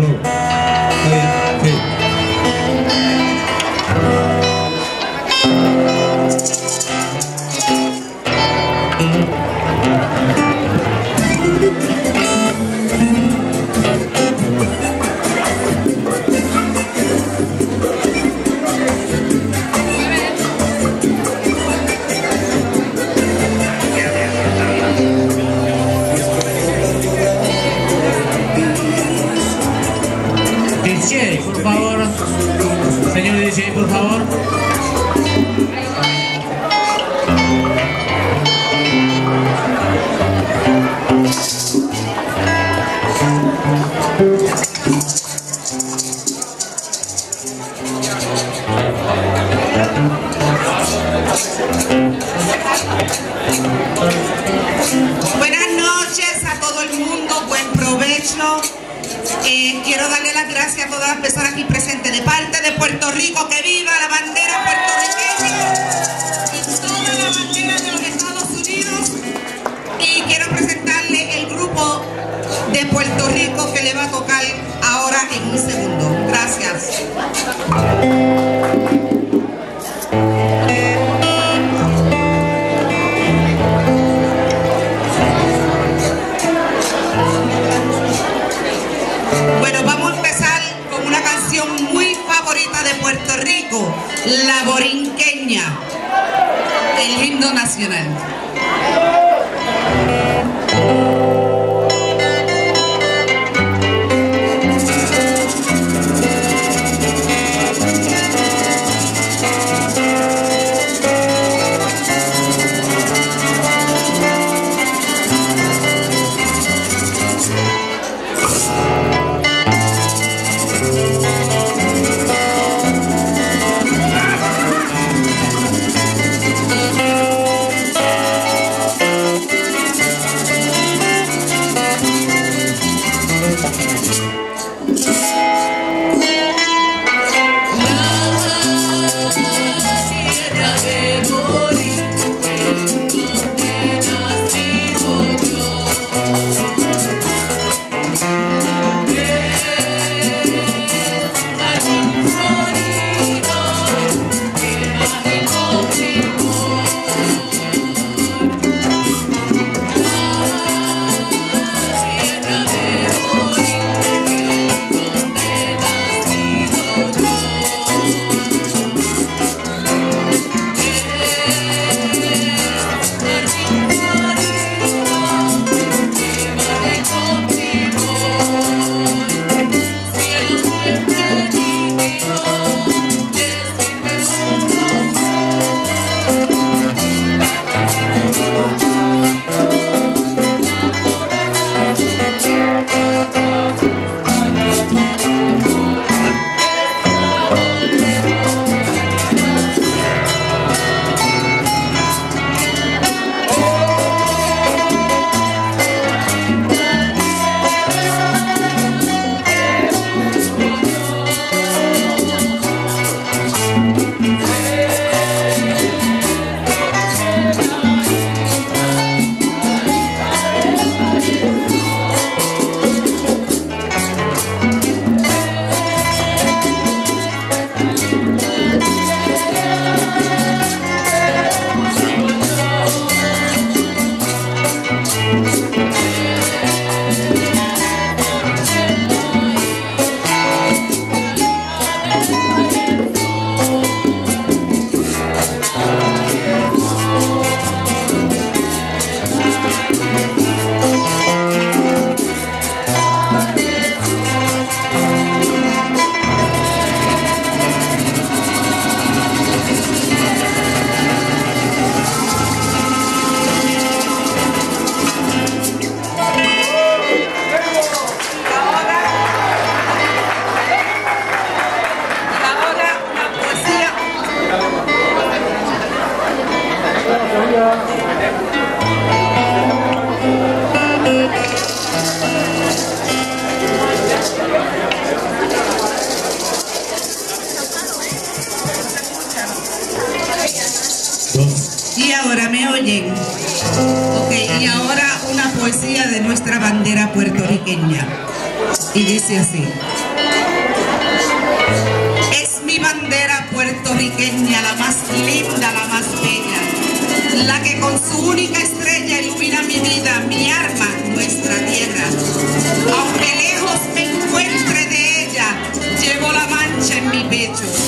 걸로 Quiero darle las gracias a todas las personas aquí presentes de parte de Puerto Rico. ¡Que viva la bandera! Y ahora me oyen. Ok, y ahora una poesía de nuestra bandera puertorriqueña. Y dice así. Es mi bandera puertorriqueña, la más linda, la más bella, la que con su única estrella ilumina mi vida, mi arma, nuestra tierra. Aunque lejos me encuentre de ella, llevo la mancha en mi pecho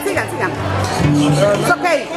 sigan, sigan, sigan. It's okay.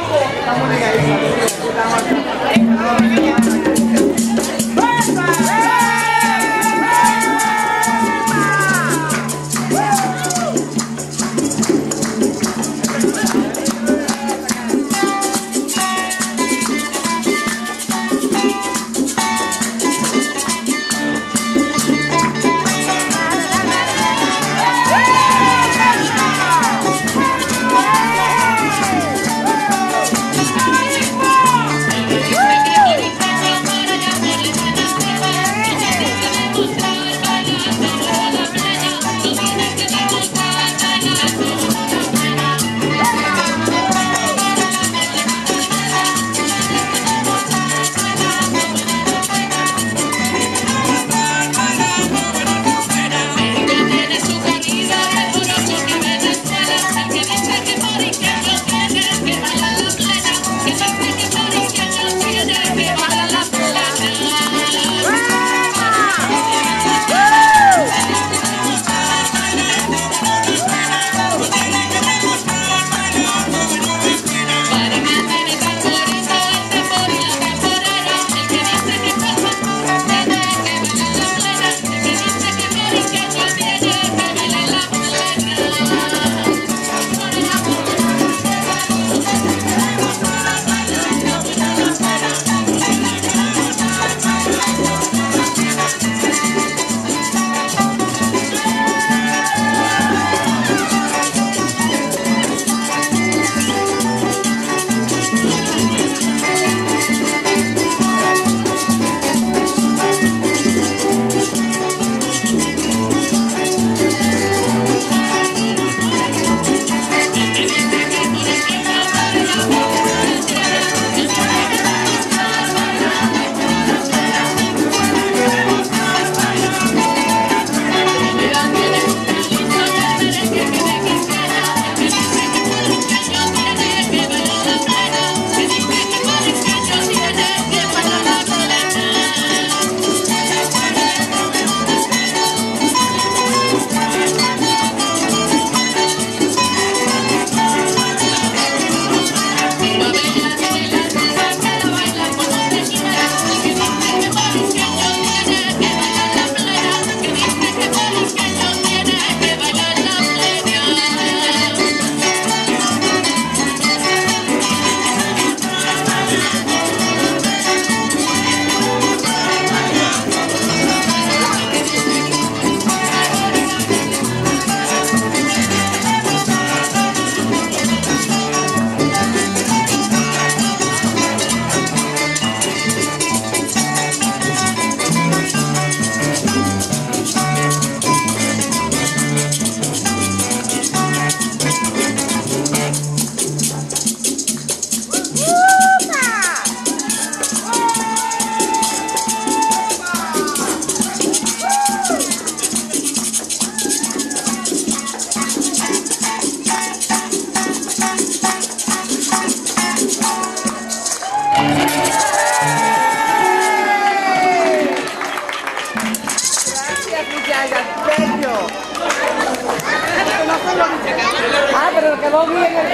Ah, pero quedó bien el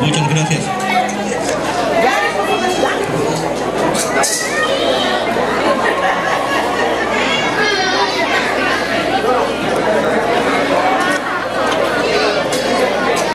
Muchas gracias.